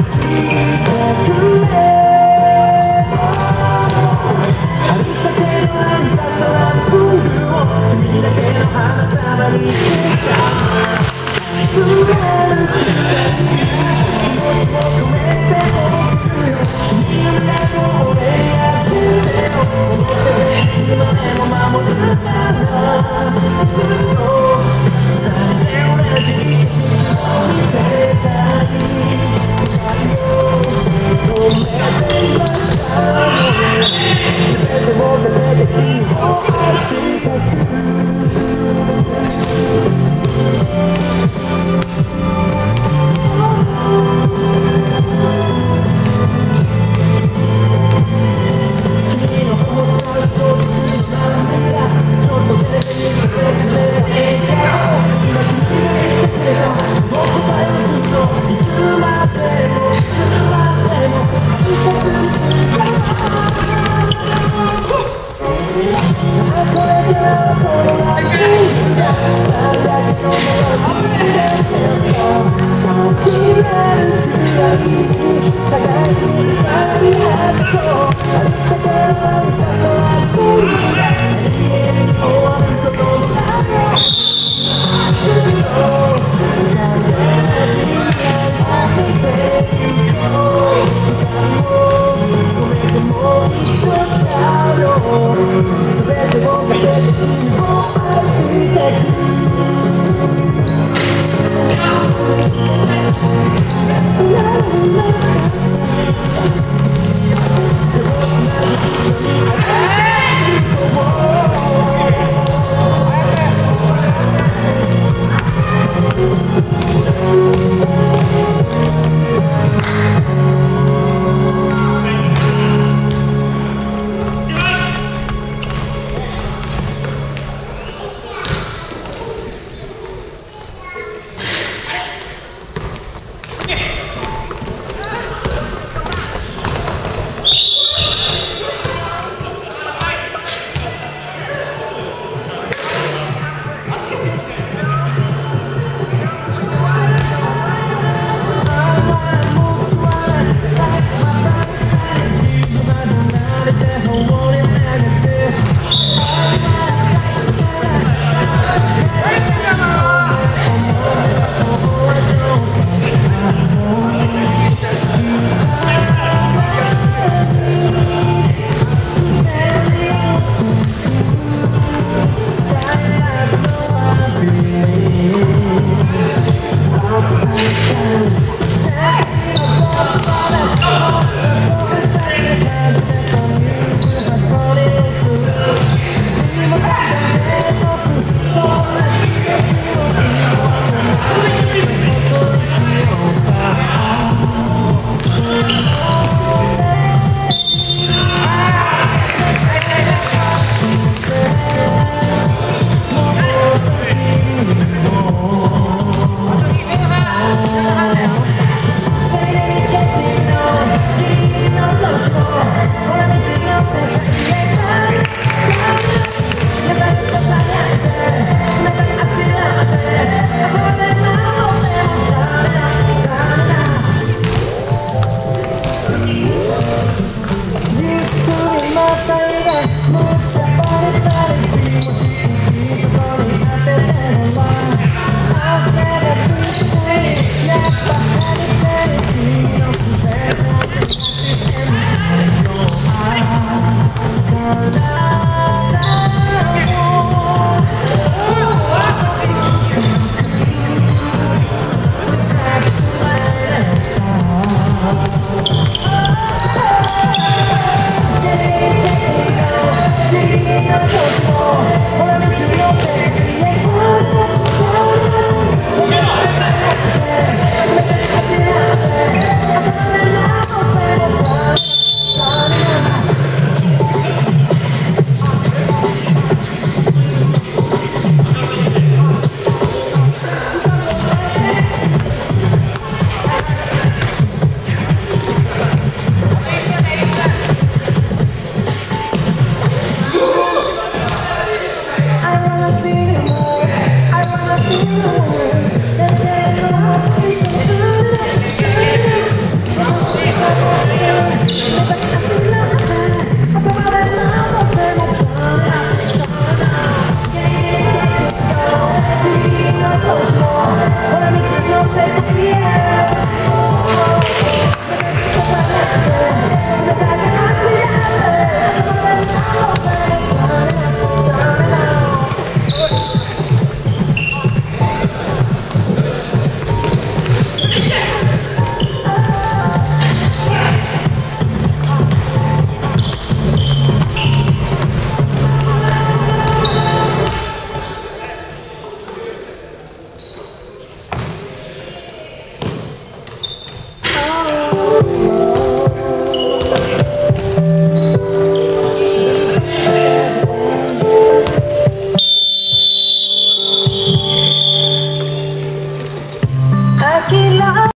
Música morning and